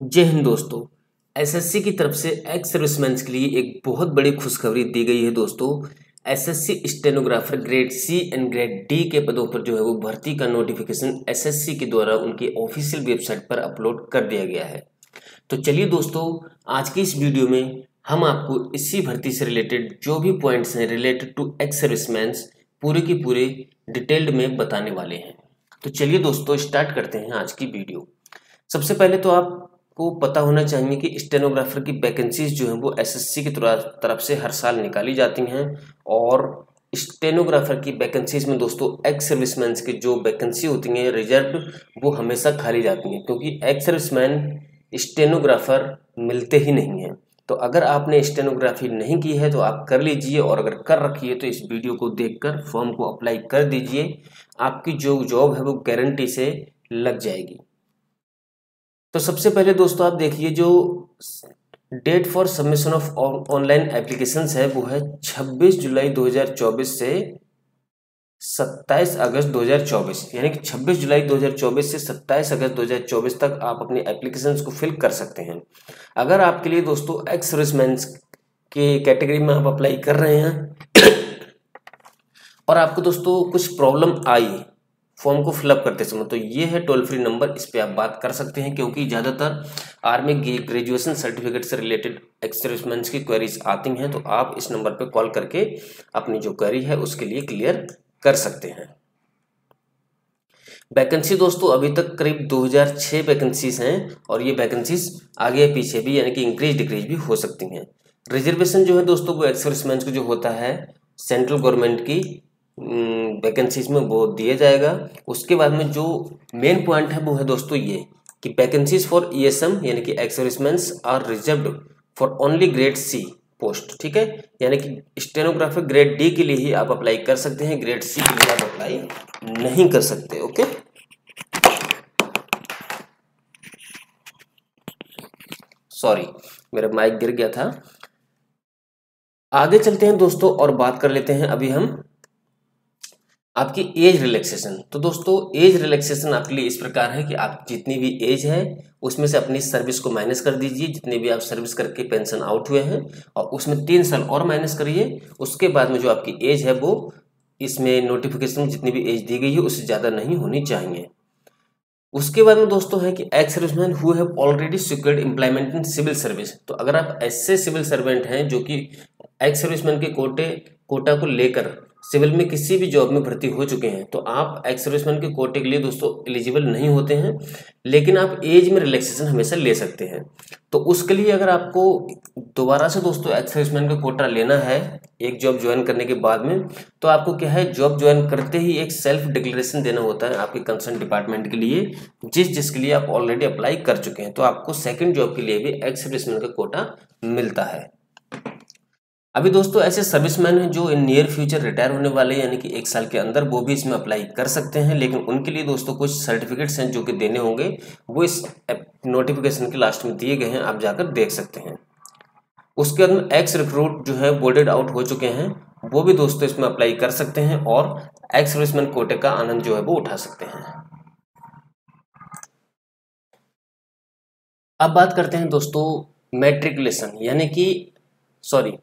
जय हिंद दोस्तों। एसएससी की तरफ़ से एक्स सर्विसमैन के लिए एक बहुत बड़ी खुशखबरी दी गई है दोस्तों। SSC stenographer grade C and grade D के पदों पर जो है वो भर्ती का नोटिफिकेशन एसएससी के द्वारा उनकी ऑफिशियल वेबसाइट पर अपलोड कर दिया गया है। तो चलिए दोस्तों, आज की इस वीडियो में हम आपको इसी भर्ती से रिलेटेड जो भी पॉइंट्स हैं रिलेटेड टू एक्स सर्विसमैन पूरे के पूरे डिटेल्ड में बताने वाले हैं। तो चलिए दोस्तों स्टार्ट करते हैं आज की वीडियो सबसे पहले तो आप को पता होना चाहिए कि स्टेनोग्राफर की वैकेंसीज जो हैं वो एसएससी की तरफ़ से हर साल निकाली जाती हैं। और स्टेनोग्राफर की वैकेंसीज में दोस्तों एक्स सर्विसमैन की जो वैकेंसी होती हैं, रिज़र्व, वो हमेशा खाली जाती हैं। क्योंकि एक्स सर्विसमैन स्टेनोग्राफर मिलते ही नहीं हैं। तो अगर आपने स्टेनोग्राफी नहीं की है तो आप कर लीजिए। और अगर कर रखी है तो इस वीडियो को देखकर फॉर्म को अप्लाई कर दीजिए। आपकी जो जॉब है, वो गारंटी से लग जाएगी। तो सबसे पहले दोस्तों आप देखिए जो date for submission of online application है, वो है 26 जुलाई 2024 से 27 अगस्त 2024 यानी कि 26 जुलाई 2024 से 27 अगस्त 2024 तक आप अपनी एप्लीकेशंस को फिल कर सकते हैं। अगर आपके लिए दोस्तों एक्स सर्विसमैन के कैटेगरी में आप अप्लाई कर रहे हैं, और आपको दोस्तों कुछ प्रॉब्लम आई फॉर्म को फिलअप करते समय। तो ये है टोल फ्री नंबर इस पर आप बात कर सकते हैं, क्योंकि ज़्यादातर आर्मी ग्रेजुएशन सर्टिफिकेट से रिलेटेड एक्सर्विसमैन की क्वेरीज आती हैं तो आप इस नंबर पर कॉल करके अपनी जो क्वेरी है, उसके लिए क्लियर कर सकते हैं। वैकेंसी दोस्तों, अभी तक करीब 2006 वैकेंसीज हैं, और ये वैकेंसीज आगे पीछे भी, यानी कि इंक्रीज डिक्रीज भी हो सकती हैं। रिजर्वेशन जो है दोस्तों, वो एक्सर्विसमैन को जो होता है सेंट्रल गवर्नमेंट की वैकेंसीज में वो दिया जाएगा। उसके बाद में जो मेन पॉइंट है वो है दोस्तों ये कि vacancies for E S M यानी कि ex servicemen are reserve for only grade C post ठीक है? यानी कि स्टेनोग्राफर ग्रेड डी के लिए ही आप अप्लाई कर सकते हैं ग्रेड सी के लिए आप अप्लाई नहीं कर सकते ओके सॉरी मेरा माइक गिर गया था। आगे चलते हैं दोस्तों और बात कर लेते हैं अभी हम आपकी एज रिलैक्सेशन। तो दोस्तों, एज रिलैक्सेशन आपके लिए इस प्रकार है कि आप जितनी भी एज है, उसमें से अपनी सर्विस को माइनस कर दीजिए। जितने भी आप सर्विस करके पेंशन आउट हुए हैं, और उसमें तीन साल और माइनस करिए। उसके बाद में जो आपकी एज है वो, इसमें नोटिफिकेशन जितनी भी एज दी गई है, उससे ज़्यादा नहीं होनी चाहिए। उसके बाद में दोस्तों है कि ex serviceman who have already secured employment in civil service तो अगर आप ऐसे सिविल सर्वेंट हैं जो कि एक्स सर्विसमैन के कोटे, कोटा को लेकर सिविल में किसी भी जॉब में भर्ती हो चुके हैं तो आप एक्स सर्विसमैन के कोटे के लिए दोस्तों एलिजिबल नहीं होते हैं, लेकिन आप एज में रिलैक्सेशन हमेशा ले सकते हैं। तो उसके लिए अगर आपको दोबारा से दोस्तों एक्स सर्विसमैन का कोटा लेना है, एक जॉब ज्वाइन करने के बाद में तो आपको क्या है जॉब ज्वाइन करते ही एक सेल्फ डिक्लेरेशन देना होता है आपके कंसर्न डिपार्टमेंट के लिए, जिस जिसके लिए आप ऑलरेडी अप्लाई कर चुके हैं तो आपको सेकेंड जॉब के लिए भी एक्स सर्विसमैन का कोटा मिलता है। अभी दोस्तों ऐसे सर्विसमैन हैं जो इन नियर फ्यूचर रिटायर होने वाले यानी कि एक साल के अंदर वो भी इसमें अप्लाई कर सकते हैं, लेकिन उनके लिए दोस्तों कुछ सर्टिफिकेट्स हैं जो कि देने होंगे, वो इस नोटिफिकेशन के लास्ट में दिए गए हैं, आप जाकर देख सकते हैं। उसके में एक्स रिक्रूट जो है बोर्डेड आउट हो चुके हैं, वो भी दोस्तों इसमें अप्लाई कर सकते हैं और एक्स सर्विसमैन कोटे का आनंद जो है, वो उठा सकते हैं। अब बात करते हैं दोस्तों मेट्रिकुलेशन यानी कि सॉरी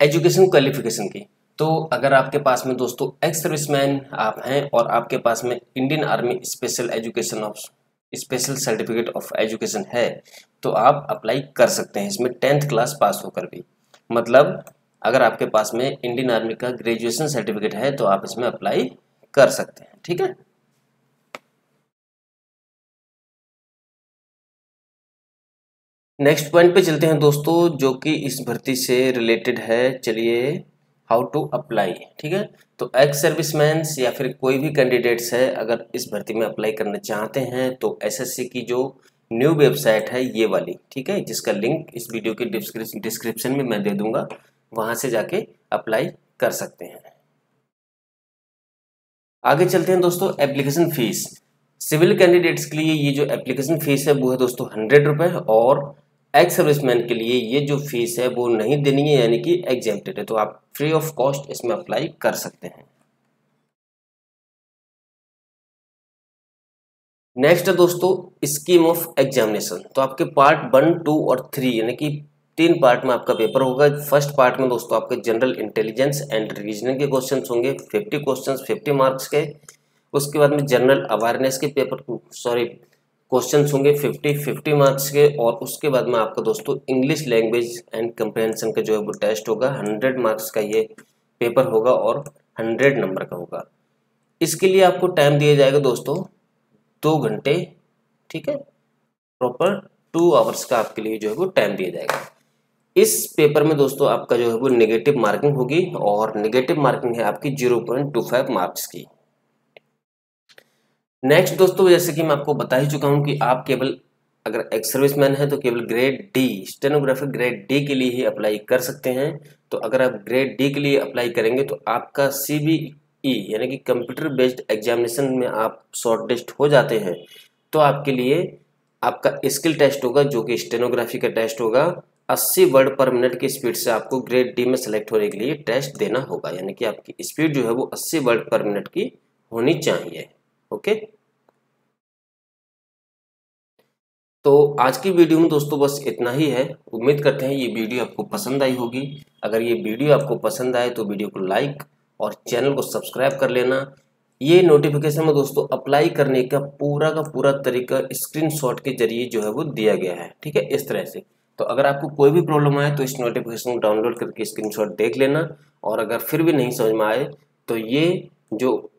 एजुकेशन क्वालिफिकेशन की। तो अगर आपके पास में दोस्तों एक्स सर्विसमैन आप हैं और आपके पास में Indian army special education of special certificate of education है तो आप अप्लाई कर सकते हैं। इसमें टेंथ क्लास पास होकर भी। मतलब अगर आपके पास में इंडियन आर्मी का ग्रेजुएशन सर्टिफिकेट है तो आप इसमें अप्लाई कर सकते हैं। ठीक है? नेक्स्ट पॉइंट पे चलते हैं दोस्तों, जो कि इस भर्ती से रिलेटेड है। चलिए हाउ टू अप्लाई ठीक है? तो एक्स सर्विसमैन या फिर कोई भी कैंडिडेट्स है, अगर इस भर्ती में अप्लाई करना चाहते हैं तो एसएससी की जो न्यू वेबसाइट है, ये वाली, ठीक है? जिसका लिंक इस वीडियो के डिस्क्रिप्शन में मैं दे दूँगा, वहाँ से जाके अप्लाई कर सकते हैं। आगे चलते हैं दोस्तों एप्लीकेशन फ़ीस सिविल कैंडिडेट्स के लिए ये जो एप्लीकेशन फ़ीस है, वो है दोस्तों हंड्रेड रुपए और एक्स सर्विसमैन के लिए ये जो फ़ीस है, वो नहीं देनी है, यानी कि एग्जेप्टेड है। तो आप फ्री ऑफ़ कॉस्ट इसमें अप्लाई कर सकते हैं। नेक्स्ट है दोस्तों स्कीम ऑफ़ एग्जामिनेशन तो आपके पार्ट वन टू और थ्री यानी कि तीन पार्ट में आपका पेपर होगा। फ़र्स्ट पार्ट में दोस्तों आपके जनरल इंटेलिजेंस एंड रीजनिंग के क्वेश्चंस होंगे 50 क्वेश्चंस 50 मार्क्स के। उसके बाद में जनरल अवेयरनेस के पेपर सॉरी क्वेश्चंस होंगे 50 50 मार्क्स के और उसके बाद में आपका दोस्तों इंग्लिश लैंग्वेज एंड कंप्रहेंशन का जो है वो टेस्ट होगा। 100 मार्क्स का ये पेपर होगा और 100 नंबर का होगा। इसके लिए आपको टाइम दिया जाएगा दोस्तों दो घंटे, ठीक है? प्रॉपर टू आवर्स का आपके लिए जो है वो टाइम दिया जाएगा। इस पेपर में दोस्तों आपका जो है वो नेगेटिव मार्किंग होगी और नेगेटिव मार्किंग है आपकी zero point two five marks की। नेक्स्ट दोस्तों, जैसे कि मैं आपको बता ही चुका हूँ कि आप केवल अगर एक्स सर्विसमैन है तो केवल grade D stenographer grade D के लिए ही अप्लाई कर सकते हैं। तो अगर आप ग्रेड डी के लिए अप्लाई करेंगे तो आपका सी बी ई यानी कि कंप्यूटर बेस्ड एग्जामिनेशन में आप शॉर्ट लिस्ट हो जाते हैं। तो आपके लिए आपका स्किल टेस्ट होगा, जो कि स्टेनोग्राफी का टेस्ट होगा। 80 वर्ड पर मिनट की स्पीड से आपको ग्रेड डी में सेलेक्ट होने के लिए टेस्ट देना होगा, यानी कि आपकी स्पीड जो है वो 80 वर्ड पर मिनट की होनी चाहिए। ओके? तो आज की वीडियो में दोस्तों बस इतना ही है। उम्मीद करते हैं ये वीडियो आपको पसंद आई होगी। अगर ये वीडियो आपको पसंद आए तो वीडियो को लाइक और चैनल को सब्सक्राइब कर लेना। ये नोटिफिकेशन में दोस्तों अप्लाई करने का पूरा का पूरा तरीका स्क्रीनशॉट के ज़रिए जो है वो दिया गया है। ठीक है? इस तरह से। तो अगर आपको कोई भी प्रॉब्लम आए तो इस नोटिफिकेशन को डाउनलोड करके स्क्रीनशॉट देख लेना। और अगर फिर भी नहीं समझ में आए तो ये जो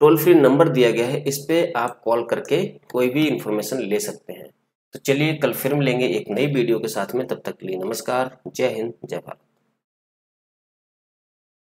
टोल फ्री नंबर दिया गया है, इस पर आप कॉल करके कोई भी इंफॉर्मेशन ले सकते हैं। तो चलिए कल फिर मिलेंगे एक नई वीडियो के साथ में, तब तक के लिए नमस्कार, जय हिंद, जय भारत।